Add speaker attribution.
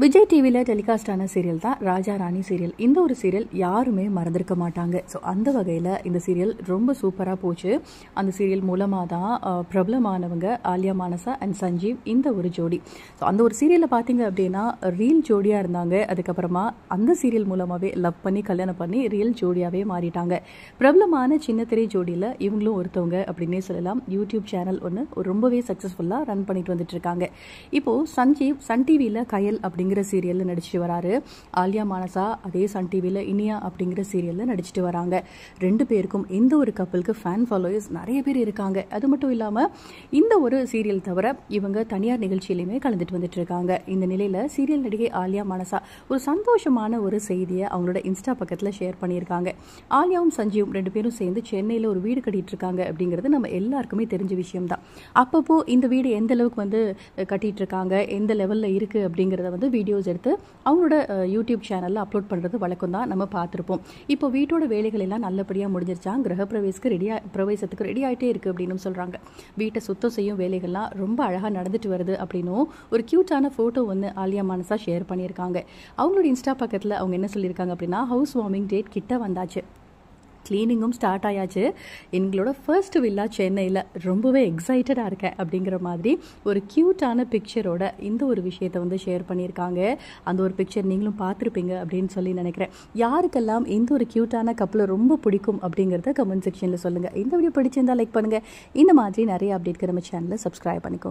Speaker 1: விஜய் டிவியில் டெலிகாஸ்ட் ஆன சீரியல் தான் ராஜா ராணி சீரியல் இந்த ஒரு சீரியல் யாருமே மறந்திருக்க மாட்டாங்க. ஸோ அந்த வகையில் இந்த சீரியல் ரொம்ப சூப்பராக போச்சு. அந்த சீரியல் மூலமாக தான் பிரபலமானவங்க ஆலியா மானசா அண்ட் சஞ்சீவ் இந்த ஒரு ஜோடி. ஸோ அந்த ஒரு சீரியலில் பார்த்தீங்க அப்படின்னா ரியல் ஜோடியாக இருந்தாங்க. அதுக்கப்புறமா அந்த சீரியல் மூலமாகவே லவ் பண்ணி கல்யாணம் பண்ணி ரியல் ஜோடியாகவே மாறிட்டாங்க. பிரபலமான சின்ன திரை ஜோடியில் இவங்களும் ஒருத்தவங்க அப்படின்னே சொல்லலாம். யூடியூப் சேனல் ஒன்று ரொம்பவே சக்ஸஸ்ஃபுல்லாக ரன் பண்ணிட்டு வந்துட்டு இருக்காங்க. இப்போது சஞ்சீவ் சன் டிவியில் கயல் அப்படிங்கிற சீரியலில் நடிச்சிட்டு வராரு. ஆலியா மானசா அதே சன் டிவியில் இனியா அப்படிங்கிற சீரியலில் நடிச்சிட்டு வராங்க. ரெண்டு பேருக்கும் இந்த ஒரு கப்பலுக்கு ஃபேன் ஃபாலோயர்ஸ் நிறைய பேர் இருக்காங்க. அது மட்டும் இல்லாமல் இந்த ஒரு சீரியல் தவிர இவங்க தனியார் நிகழ்ச்சியிலையுமே கலந்துட்டு வந்துட்டு இருக்காங்க. இந்த நிலையில் சீரியல் நடிகை ஆலியா மானசா ஒரு சந்தோஷமான ஒரு செய்தியை அவங்களோட இன்ஸ்டா பக்கத்தில் ஷேர் பண்ணியிருக்காங்க. ஆலியாவும் சஞ்சீவும் ரெண்டு பேரும் சேர்ந்து சென்னையில் ஒரு வீடு கட்டிட்டு இருக்காங்க அப்படிங்கிறது நம்ம எல்லாருக்குமே தெரிஞ்ச விஷயம் தான் அப்பப்போ இந்த வீடு எந்த அளவுக்கு வந்து கட்டிட்டு இருக்காங்க எந்த லெவலில் இருக்குது அப்படிங்கிறத வந்து வீடியோஸ் எடுத்து அவங்களோட யூடியூப் சேனலில் அப்லோட் பண்ணுறது வழக்கம் தான். நம்ம பார்த்துருப்போம். இப்போ வீட்டோட வேலைகள் எல்லாம் நல்லபடியாக முடிஞ்சிருச்சா? கிரகப்பிரவேசத்துக்கு ரெடியா பிரவேசத்துக்கு ரெடி ஆகிட்டே இருக்குது அப்படின்னு சொல்கிறாங்க வீட்டை சுத்தம் செய்யும் வேலைகள்லாம் ரொம்ப அழகாக நடந்துட்டு வருது அப்படின்னும் ஒரு க்யூட்டான ஃபோட்டோ வந்து ஆலியா மானசா ஷேர் பண்ணியிருக்காங்க. அவங்களோட இன்ஸ்டா பக்கத்தில் அவங்க என்ன சொல்லியிருக்காங்க அப்படின்னா ஹவுஸ் வார்மிங் டேட் கிட்ட வந்தாச்சு. க்ளீனிங்கும் ஸ்டார்ட் ஆயாச்சு. எங்களோட ஃபர்ஸ்ட் வில்லா சென்னையில் ரொம்பவே எக்ஸைட்டடாக இருக்கேன் அப்படிங்கிற மாதிரி ஒரு க்யூட்டான பிக்சரோட இந்த ஒரு விஷயத்தை வந்து ஷேர் பண்ணியிருக்காங்க. அந்த ஒரு பிக்சர் நீங்களும் பார்த்துருப்பீங்க அப்படின்னு சொல்லி நினைக்கிறேன். யாருக்கெல்லாம் இந்த ஒரு க்யூட்டான கப்பலை ரொம்ப பிடிக்கும் அப்படிங்கிறத கமெண்ட் செக்ஷனில் சொல்லுங்கள் இந்த வீடியோ பிடிச்சிருந்தா லைக் பண்ணுங்கள் இந்த மாதிரி நிறைய அப்டேட் நம்ம சேனலை சப்ஸ்கிரைப் பண்ணிக்கோங்க.